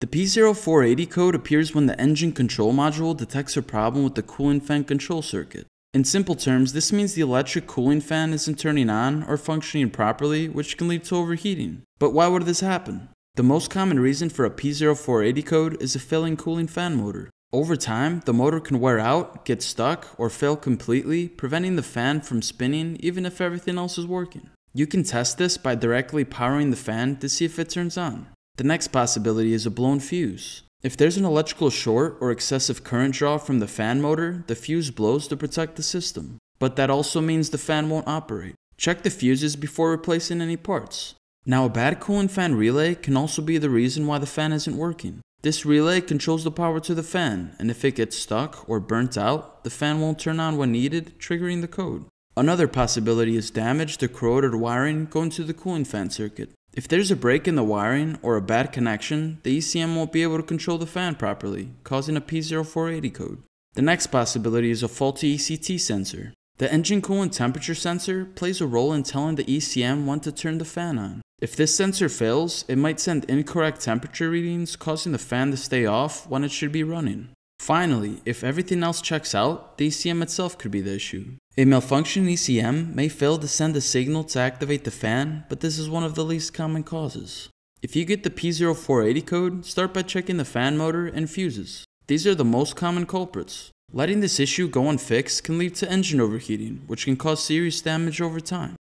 The P0480 code appears when the engine control module detects a problem with the cooling fan control circuit. In simple terms, this means the electric cooling fan isn't turning on or functioning properly, which can lead to overheating. But why would this happen? The most common reason for a P0480 code is a failing cooling fan motor. Over time, the motor can wear out, get stuck, or fail completely, preventing the fan from spinning even if everything else is working. You can test this by directly powering the fan to see if it turns on. The next possibility is a blown fuse. If there's an electrical short or excessive current draw from the fan motor, the fuse blows to protect the system. But that also means the fan won't operate. Check the fuses before replacing any parts. Now a bad cooling fan relay can also be the reason why the fan isn't working. This relay controls the power to the fan, and if it gets stuck or burnt out, the fan won't turn on when needed, triggering the code. Another possibility is damage to corroded wiring going to the cooling fan circuit. If there's a break in the wiring or a bad connection, the ECM won't be able to control the fan properly, causing a P0480 code. The next possibility is a faulty ECT sensor. The engine coolant temperature sensor plays a role in telling the ECM when to turn the fan on. If this sensor fails, it might send incorrect temperature readings, causing the fan to stay off when it should be running. Finally, if everything else checks out, the ECM itself could be the issue. A malfunctioning ECM may fail to send a signal to activate the fan, but this is one of the least common causes. If you get the P0480 code, start by checking the fan motor and fuses. These are the most common culprits. Letting this issue go unfixed can lead to engine overheating, which can cause serious damage over time.